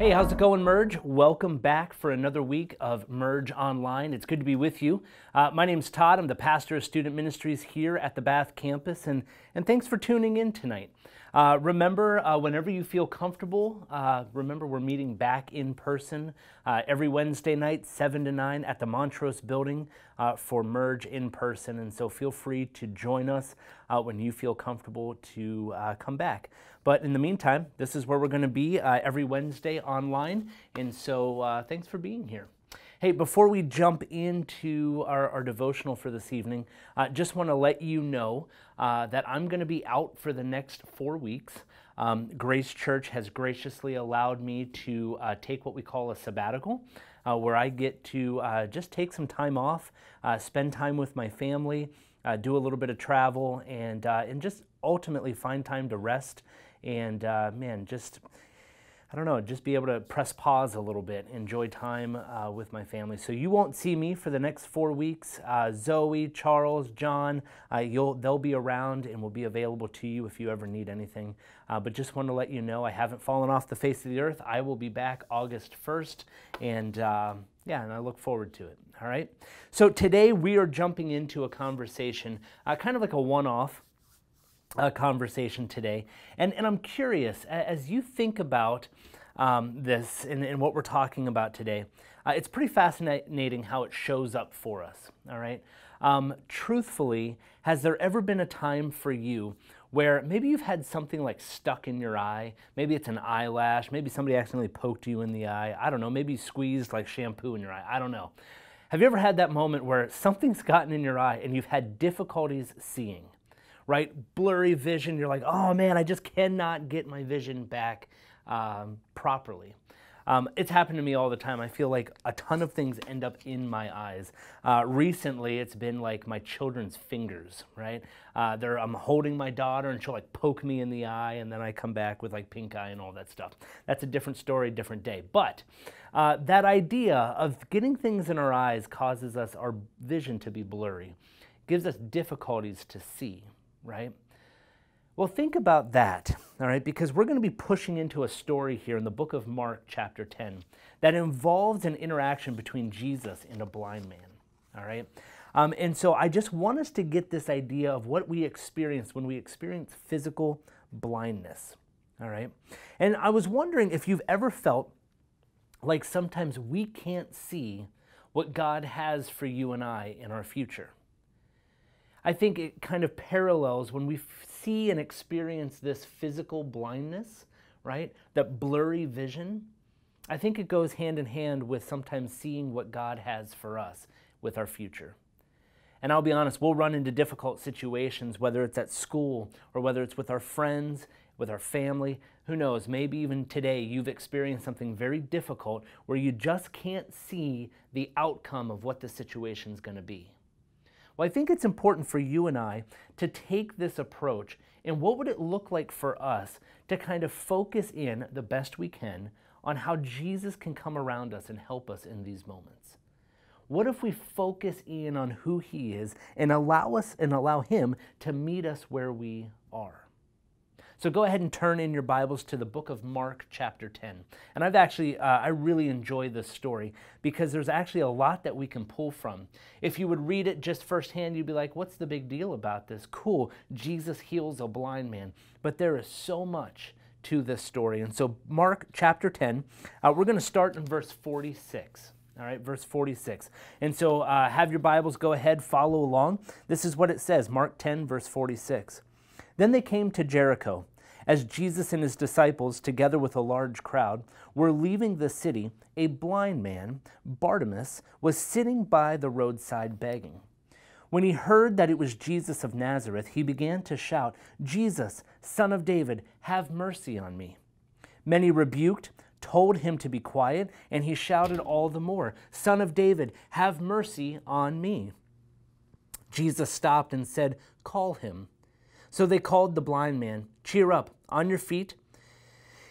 Hey, how's it going, Merge? Welcome back for another week of Merge Online. It's good to be with you. Uh, my name's Todd. I'm the pastor of student ministries here at the Bath campus, and, and thanks for tuning in tonight. Uh, remember, uh, whenever you feel comfortable, uh, remember we're meeting back in person uh, every Wednesday night, 7 to 9, at the Montrose building uh, for Merge in person. And so feel free to join us uh, when you feel comfortable to come back. But in the meantime, this is where we're going to be every Wednesday online. And so thanks for being here. Hey, before we jump into our, our devotional for this evening, I uh, just want to let you know uh, that I'm going to be out for the next four weeks. Um, Grace Church has graciously allowed me to uh, take what we call a sabbatical, uh, where I get to uh, just take some time off, uh, spend time with my family, do a little bit of travel, and, and just ultimately find time to rest and, man, just I don't know, just be able to press pause a little bit, enjoy time uh, with my family. So you won't see me for the next four weeks. Uh, Zoe, Charles, John, uh, they'll be around and will be available to you if you ever need anything. Uh, but just want to let you know I haven't fallen off the face of the earth. I will be back August 1st, and uh, yeah, and I look forward to it. All right. So today we are jumping into a conversation, uh, kind of like a one-off uh, conversation today. And, and I'm curious, as you think about um, this and, and, what we're talking about today, uh, it's pretty fascinating how it shows up for us, all right? Um, truthfully, has there ever been a time for you where maybe you've had something like stuck in your eye? Maybe it's an eyelash, maybe somebody accidentally poked you in the eye. I don't know, maybe you squeezed like shampoo in your eye. I don't know. Have you ever had that moment where something's gotten in your eye and you've had difficulties seeing? Right? Blurry vision. You're like, oh man, I just cannot get my vision back um, properly. Um, it's happened to me all the time. I feel like a ton of things end up in my eyes. Uh, recently, it's been like my children's fingers, right? Uh, I'm holding my daughter and she'll like poke me in the eye, and then I come back with like pink eye and all that stuff. That's a different story, different day. But uh, that idea of getting things in our eyes causes us our vision to be blurry, gives us difficulties to see right? Well, think about that, all right, because we're going to be pushing into a story here in the book of Mark, chapter 10, that involves an interaction between Jesus and a blind man, all right? Um, and so I just want us to get this idea of what we experience when we experience physical blindness, all right? And I was wondering if you've ever felt like sometimes we can't see what God has for you and I in our future. I think it kind of parallels when we see and experience this physical blindness, right? That blurry vision. I think it goes hand in hand with sometimes seeing what God has for us with our future. And I'll be honest, we'll run into difficult situations, whether it's at school or whether it's with our friends, with our family. Who knows? Maybe even today you've experienced something very difficult where you just can't see the outcome of what the situation is going to be. Well, I think it's important for you and I to take this approach and what would it look like for us to kind of focus in the best we can on how Jesus can come around us and help us in these moments. What if we focus in on who he is and allow us and allow him to meet us where we are? So go ahead and turn in your Bibles to the book of Mark, chapter 10. And I've actually, uh, I really enjoy this story because there's actually a lot that we can pull from. If you would read it just firsthand, you'd be like, what's the big deal about this? Cool, Jesus heals a blind man. But there is so much to this story. And so, Mark chapter 10, uh, we're going to start in verse 46. All right, verse 46. And so, uh, have your Bibles go ahead, follow along. This is what it says Mark 10, verse 46. Then they came to Jericho. As Jesus and his disciples, together with a large crowd, were leaving the city, a blind man, Bartimaeus, was sitting by the roadside begging. When he heard that it was Jesus of Nazareth, he began to shout, Jesus, son of David, have mercy on me. Many rebuked, told him to be quiet, and he shouted all the more, Son of David, have mercy on me. Jesus stopped and said, Call him. So they called the blind man, Cheer up, on your feet.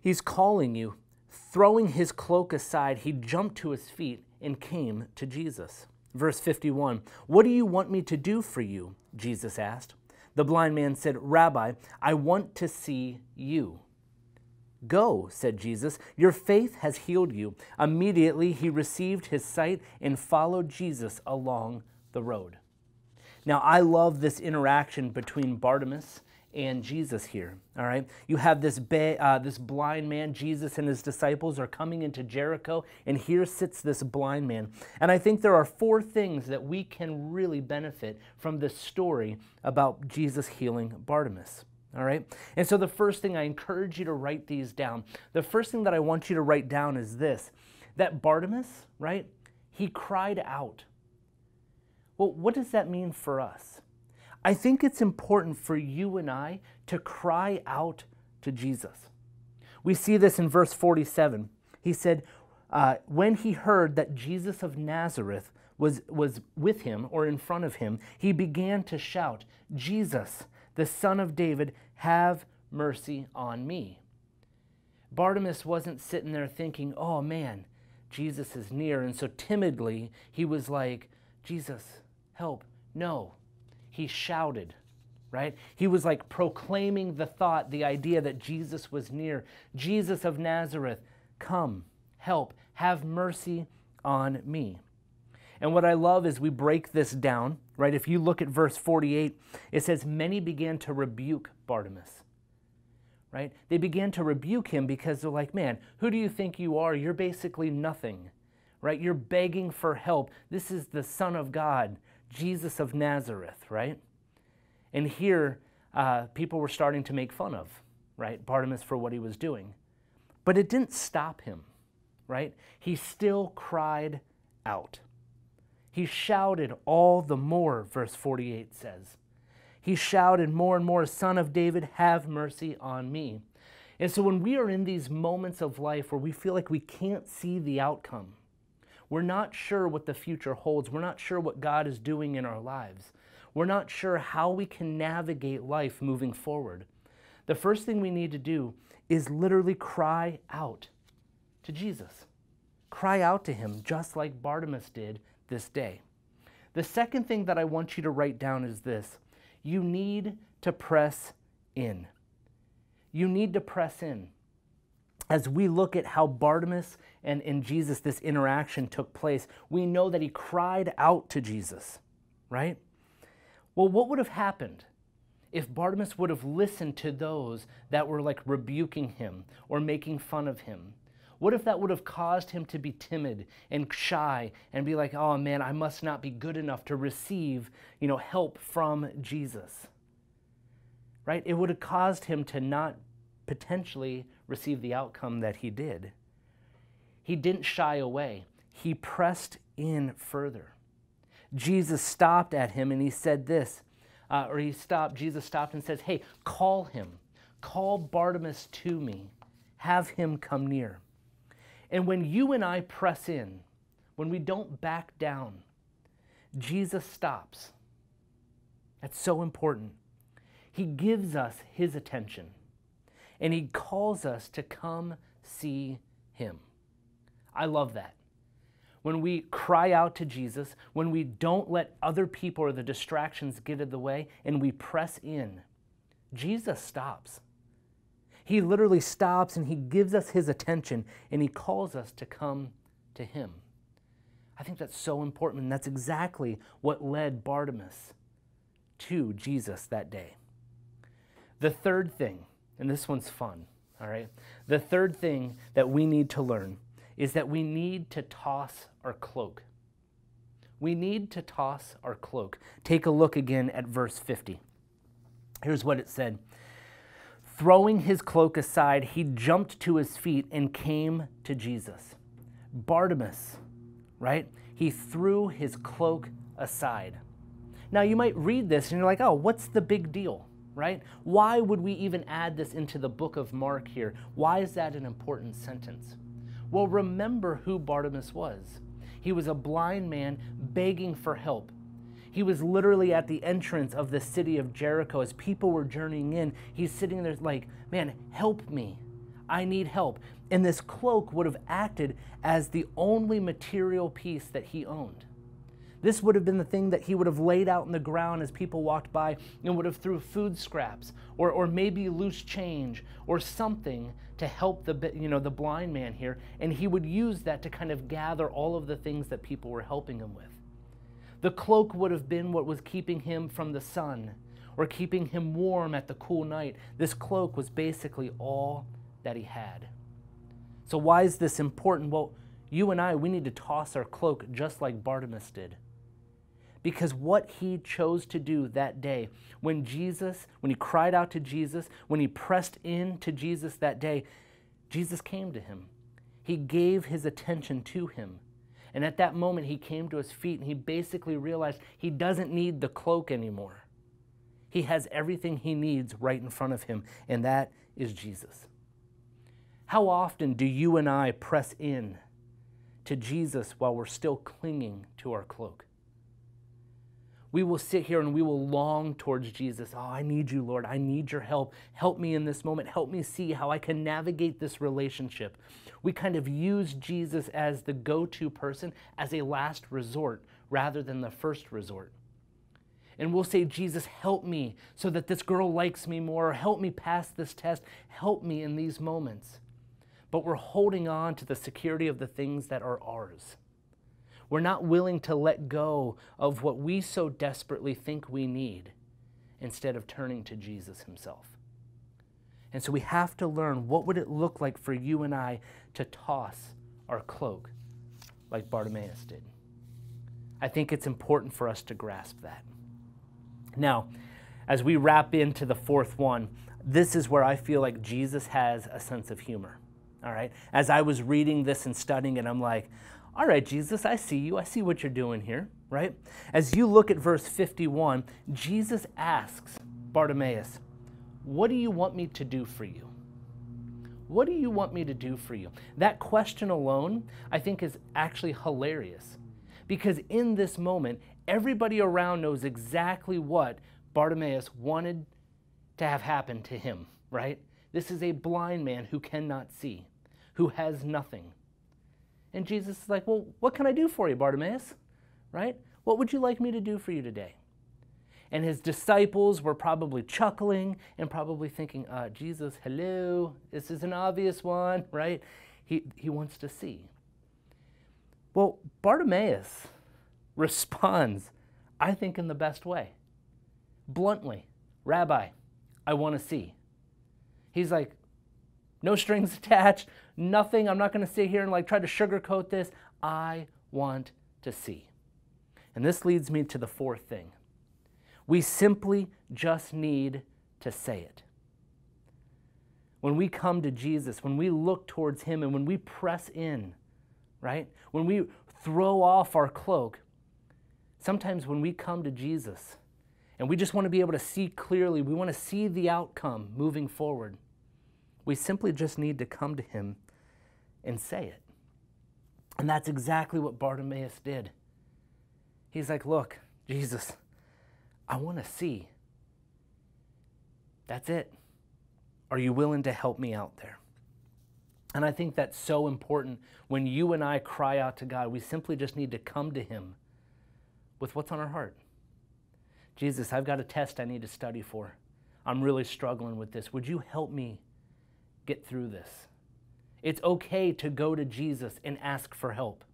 He's calling you. Throwing his cloak aside, he jumped to his feet and came to Jesus. Verse 51 What do you want me to do for you? Jesus asked. The blind man said, Rabbi, I want to see you. Go, said Jesus, your faith has healed you. Immediately he received his sight and followed Jesus along the road. Now, I love this interaction between Bartimaeus and Jesus here. All right, you have this ba- uh, this blind man. Jesus and his disciples are coming into Jericho, and here sits this blind man. And I think there are four things that we can really benefit from this story about Jesus healing Bartimaeus. All right, and so the first thing I encourage you to write these down. The first thing that I want you to write down is this: that Bartimaeus, right? He cried out. Well, what does that mean for us? I think it's important for you and I to cry out to Jesus. We see this in verse 47. He said, uh, When he heard that Jesus of Nazareth was, was with him or in front of him, he began to shout, Jesus, the son of David, have mercy on me. Bartimaeus wasn't sitting there thinking, oh man, Jesus is near. And so timidly, he was like, Jesus, help. No, he shouted, right? He was like proclaiming the thought, the idea that Jesus was near. Jesus of Nazareth, come, help, have mercy on me. And what I love is we break this down, right? If you look at verse 48, it says, Many began to rebuke Bartimaeus, right? They began to rebuke him because they're like, Man, who do you think you are? You're basically nothing, right? You're begging for help. This is the Son of God. Jesus of Nazareth, right? And here, uh, people were starting to make fun of, right, Bartimaeus for what he was doing. But it didn't stop him, right? He still cried out. He shouted all the more, verse 48 says. He shouted more and more, Son of David, have mercy on me. And so when we are in these moments of life where we feel like we can't see the outcome, we're not sure what the future holds. We're not sure what God is doing in our lives. We're not sure how we can navigate life moving forward. The first thing we need to do is literally cry out to Jesus. Cry out to him, just like Bartimaeus did this day. The second thing that I want you to write down is this you need to press in. You need to press in as we look at how Bartimaeus and, and Jesus, this interaction took place, we know that he cried out to Jesus, right? Well, what would have happened if Bartimaeus would have listened to those that were like rebuking him or making fun of him? What if that would have caused him to be timid and shy and be like, oh man, I must not be good enough to receive, you know, help from Jesus? Right? It would have caused him to not potentially receive the outcome that he did. He didn't shy away, he pressed in further. Jesus stopped at him and he said this, uh, or he stopped, Jesus stopped and says, Hey, call him. Call Bartimaeus to me. Have him come near. And when you and I press in, when we don't back down, Jesus stops. That's so important. He gives us his attention and he calls us to come see him. I love that. When we cry out to Jesus, when we don't let other people or the distractions get in the way, and we press in, Jesus stops. He literally stops and he gives us his attention and he calls us to come to him. I think that's so important, and that's exactly what led Bartimaeus to Jesus that day. The third thing and this one's fun, all right? The third thing that we need to learn is that we need to toss our cloak. We need to toss our cloak. Take a look again at verse 50. Here's what it said Throwing his cloak aside, he jumped to his feet and came to Jesus. Bartimaeus, right? He threw his cloak aside. Now, you might read this and you're like, oh, what's the big deal? Right? Why would we even add this into the book of Mark here? Why is that an important sentence? Well, remember who Bartimaeus was. He was a blind man begging for help. He was literally at the entrance of the city of Jericho as people were journeying in. He's sitting there like, man, help me. I need help. And this cloak would have acted as the only material piece that he owned. This would have been the thing that he would have laid out in the ground as people walked by and would have threw food scraps or, or maybe loose change or something to help the, you know, the blind man here. And he would use that to kind of gather all of the things that people were helping him with. The cloak would have been what was keeping him from the sun or keeping him warm at the cool night. This cloak was basically all that he had. So, why is this important? Well, you and I, we need to toss our cloak just like Bartimaeus did. Because what he chose to do that day, when Jesus, when he cried out to Jesus, when he pressed in to Jesus that day, Jesus came to him. He gave his attention to him. And at that moment, he came to his feet and he basically realized he doesn't need the cloak anymore. He has everything he needs right in front of him, and that is Jesus. How often do you and I press in to Jesus while we're still clinging to our cloak? We will sit here and we will long towards Jesus. Oh, I need you, Lord. I need your help. Help me in this moment. Help me see how I can navigate this relationship. We kind of use Jesus as the go to person, as a last resort, rather than the first resort. And we'll say, Jesus, help me so that this girl likes me more. Help me pass this test. Help me in these moments. But we're holding on to the security of the things that are ours. We're not willing to let go of what we so desperately think we need instead of turning to Jesus himself. And so we have to learn what would it look like for you and I to toss our cloak like Bartimaeus did. I think it's important for us to grasp that. Now, as we wrap into the fourth one, this is where I feel like Jesus has a sense of humor. All right. As I was reading this and studying it, I'm like, all right, Jesus, I see you. I see what you're doing here, right? As you look at verse 51, Jesus asks Bartimaeus, What do you want me to do for you? What do you want me to do for you? That question alone, I think, is actually hilarious because in this moment, everybody around knows exactly what Bartimaeus wanted to have happen to him, right? This is a blind man who cannot see, who has nothing. And Jesus is like, Well, what can I do for you, Bartimaeus? Right? What would you like me to do for you today? And his disciples were probably chuckling and probably thinking, uh, Jesus, hello, this is an obvious one, right? He, he wants to see. Well, Bartimaeus responds, I think, in the best way. Bluntly, Rabbi, I want to see. He's like, no strings attached, nothing. I'm not going to sit here and like try to sugarcoat this. I want to see. And this leads me to the fourth thing. We simply just need to say it. When we come to Jesus, when we look towards Him, and when we press in, right? When we throw off our cloak, sometimes when we come to Jesus and we just want to be able to see clearly, we want to see the outcome moving forward. We simply just need to come to him and say it. And that's exactly what Bartimaeus did. He's like, Look, Jesus, I want to see. That's it. Are you willing to help me out there? And I think that's so important when you and I cry out to God. We simply just need to come to Him with what's on our heart. Jesus, I've got a test I need to study for. I'm really struggling with this. Would you help me get through this. It's okay to go to Jesus and ask for help.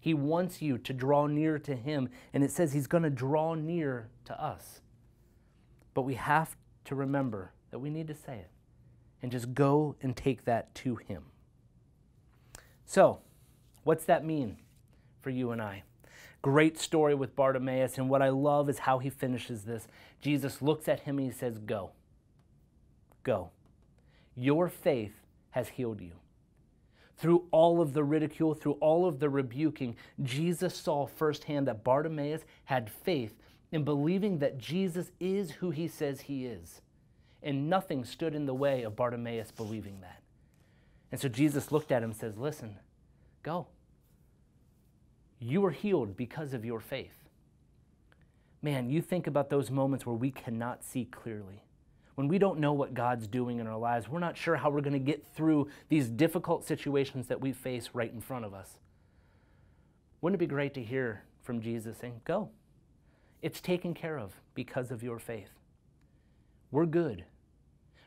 He wants you to draw near to Him, and it says He's going to draw near to us. But we have to remember that we need to say it and just go and take that to Him. So, what's that mean for you and I? Great story with Bartimaeus, and what I love is how he finishes this. Jesus looks at him and he says, Go. Go. Your faith has healed you. Through all of the ridicule, through all of the rebuking, Jesus saw firsthand that Bartimaeus had faith in believing that Jesus is who he says he is. And nothing stood in the way of Bartimaeus believing that. And so Jesus looked at him and says, Listen, go. You were healed because of your faith. Man, you think about those moments where we cannot see clearly when we don't know what God's doing in our lives, we're not sure how we're going to get through these difficult situations that we face right in front of us. Wouldn't it be great to hear from Jesus saying, Go. It's taken care of because of your faith. We're good.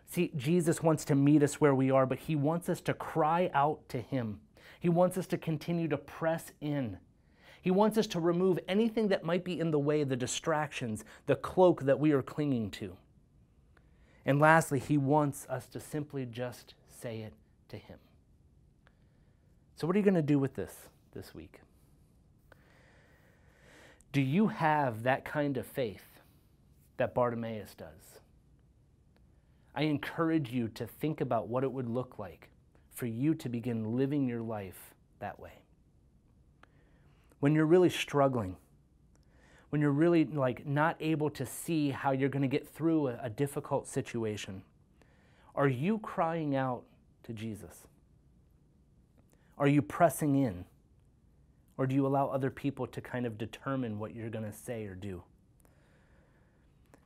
See, Jesus wants to meet us where we are, but he wants us to cry out to him. He wants us to continue to press in. He wants us to remove anything that might be in the way, the distractions, the cloak that we are clinging to. And lastly, he wants us to simply just say it to him. So, what are you going to do with this this week? Do you have that kind of faith that Bartimaeus does? I encourage you to think about what it would look like for you to begin living your life that way. When you're really struggling, when you're really like not able to see how you're going to get through a, a difficult situation, are you crying out to Jesus? Are you pressing in? Or do you allow other people to kind of determine what you're going to say or do?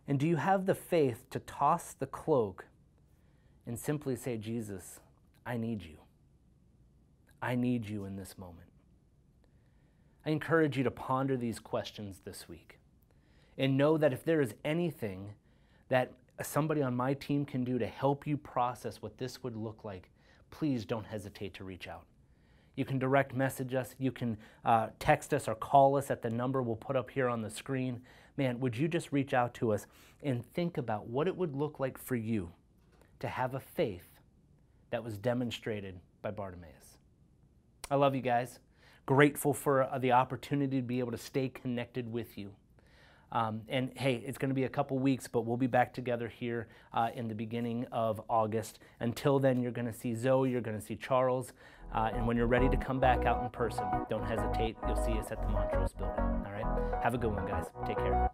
And do you have the faith to toss the cloak and simply say, Jesus, I need you. I need you in this moment. I encourage you to ponder these questions this week and know that if there is anything that somebody on my team can do to help you process what this would look like, please don't hesitate to reach out. You can direct message us. You can uh, text us or call us at the number we'll put up here on the screen. Man, would you just reach out to us and think about what it would look like for you to have a faith that was demonstrated by Bartimaeus? I love you guys. Grateful for uh, the opportunity to be able to stay connected with you. Um, and hey, it's going to be a couple weeks, but we'll be back together here uh, in the beginning of August. Until then, you're going to see Zoe, you're going to see Charles, uh, and when you're ready to come back out in person, don't hesitate. You'll see us at the Montrose building. All right? Have a good one, guys. Take care.